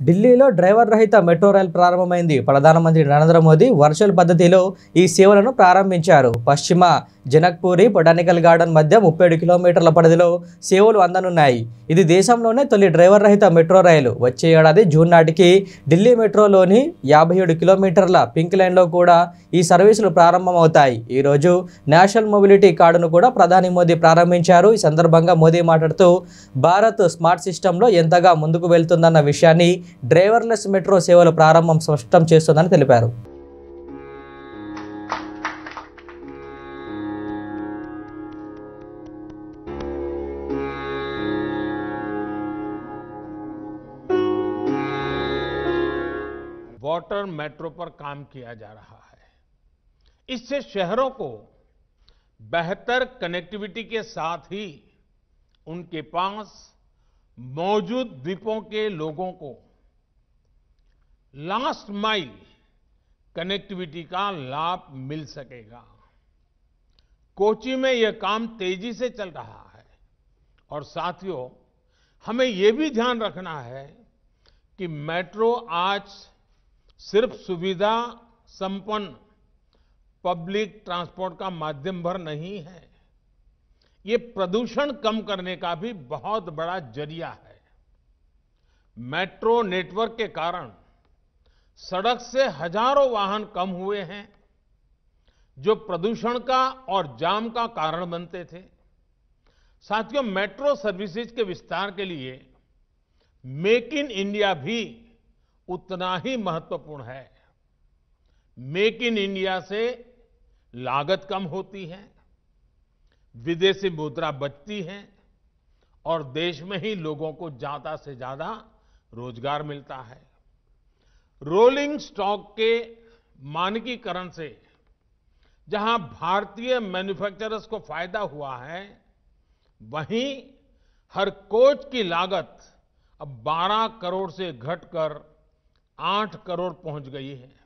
ఢిల్లీలో డ్రైవర్ రహిత metro rail ప్రారంభమైంది. ప్రధానమంత్రి నరేంద్ర మోదీ వర్చువల్ పద్ధతిలో ఈ సేవలను ప్రారంభించారు. పశ్చిమ జనక్పూరి బొటానికల్ గార్డెన్ మధ్య ముప్పై ఏడు కిలోమీటర్ల పరిధిలో సేవలు అందనున్నాయి. ఇది దేశంలోనే తొలి డ్రైవర్ రహిత మెట్రో రైలు. వచ్చే ఏడాది జూన్ నాటికి ఢిల్లీ మెట్రోలోని యాభై ఏడు కిలోమీటర్ల పింక్ లైన్లో కూడా ఈ సర్వీసులు ప్రారంభమవుతాయి. ఈరోజు నేషనల్ మొబిలిటీ కార్డును కూడా ప్రధాని మోదీ ప్రారంభించారు. ఈ సందర్భంగా మోదీ మాట్లాడుతూ భారత్ స్మార్ట్ సిస్టంలో ఎంతగా ముందుకు వెళ్తుందన్న విషయాన్ని డ్రైవర్లెస్ మెట్రో సేవల ప్రారంభం స్పష్టం చేస్తుందని తెలిపారు. वाटर मेट्रो पर काम किया जा रहा है। इससे शहरों को बेहतर कनेक्टिविटी के साथ ही उनके पास मौजूद द्वीपों के लोगों को लास्ट माइल कनेक्टिविटी का लाभ मिल सकेगा। कोची में यह काम तेज़ी से चल रहा है और साथियों, हमें यह भी ध्यान रखना है कि मेट्रो आज सिर्फ़ सुविधा संपन्न पब्लिक ट्रांसपोर्ट का माध्यम भर नहीं है। ये प्रदूषण कम करने का भी बहुत बड़ा ज़रिया है। मेट्रो नेटवर्क के कारण सड़क से हज़ारों वाहन कम हुए हैं, जो प्रदूषण का और जाम का कारण बनते थे। साथियों, मेट्रो सर्विसेज़ के विस्तार के लिए मेक इन इंडिया भी उतना ही महत्वपूर्ण है। मेक इन इंडिया से लागत कम होती है, विदेशी मुद्रा बचती है और देश में ही लोगों को ज़्यादा से ज़्यादा रोज़गार मिलता है। रोलिंग स्टॉक के मानकीकरण से जहाँ भारतीय मैन्युफैक्चरर्स को फ़ायदा हुआ है, वहीं हर कोच की लागत अब 12 करोड़ से घटकर 8 करोड़ पहुँच गई है।